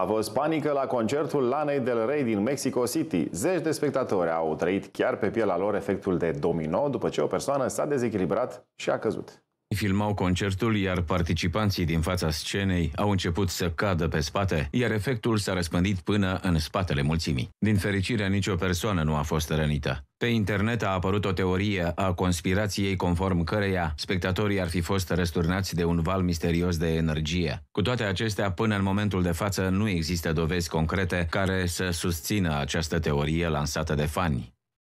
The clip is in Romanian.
A fost panică la concertul Lanei del Rey din Mexico City. Zeci de spectatori au trăit chiar pe pielea lor efectul de domino după ce o persoană s-a dezechilibrat și a căzut. Filmau concertul, iar participanții din fața scenei au început să cadă pe spate, iar efectul s-a răspândit până în spatele mulțimii. Din fericire, nicio persoană nu a fost rănită. Pe internet a apărut o teorie a conspirației conform căreia spectatorii ar fi fost răsturnați de un val misterios de energie. Cu toate acestea, până în momentul de față nu există dovezi concrete care să susțină această teorie lansată de fani.